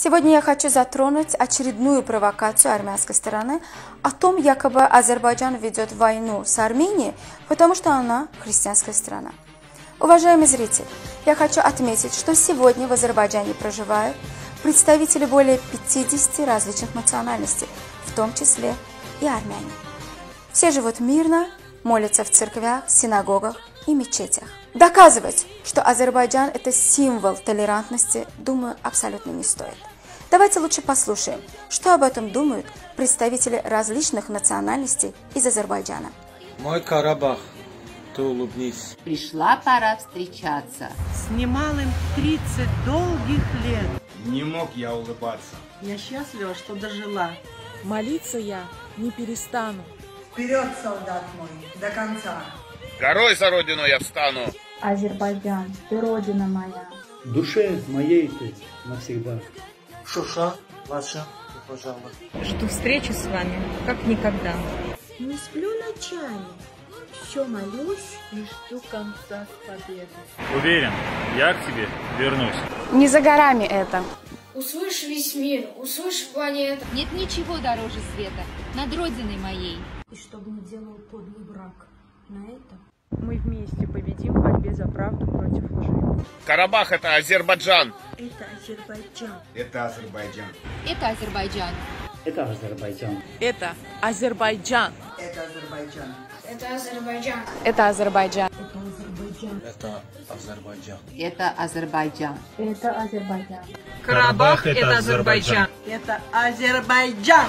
Сегодня я хочу затронуть очередную провокацию армянской стороны о том, якобы Азербайджан ведет войну с Арменией, потому что она христианская страна. Уважаемый зритель, я хочу отметить, что сегодня в Азербайджане проживают представители более 50 различных национальностей, в том числе и армяне. Все живут мирно, молятся в церквях, синагогах и мечетях. Доказывать, что Азербайджан это символ толерантности, думаю, абсолютно не стоит. Давайте лучше послушаем, что об этом думают представители различных национальностей из Азербайджана. Мой Карабах, ты улыбнись. Пришла пора встречаться. С немалым 30 долгих лет. Не мог я улыбаться. Я счастлива, что дожила. Молиться я не перестану. Вперед, солдат мой, до конца. Горой за родину я встану. Азербайджан, ты родина моя. В душе моей ты навсегда. Шуша, ваша, пожалуйста. Жду встречи с вами, как никогда. Не сплю ночами, все молюсь и жду конца с победы. Уверен, я к тебе вернусь. Не за горами это. Услышь весь мир, услышь планету. Нет ничего дороже света над родиной моей. И чтобы не делал подлый брак на это мы вместе победим в борьбе за правду против лжи. Карабах это Азербайджан. Это Азербайджан. Это Азербайджан. Это Азербайджан. Это Азербайджан. Это Азербайджан. Это Азербайджан. Это Азербайджан. Это Азербайджан. Это Азербайджан. Это Азербайджан. Это Азербайджан. Карабах – это Азербайджан. Это Азербайджан.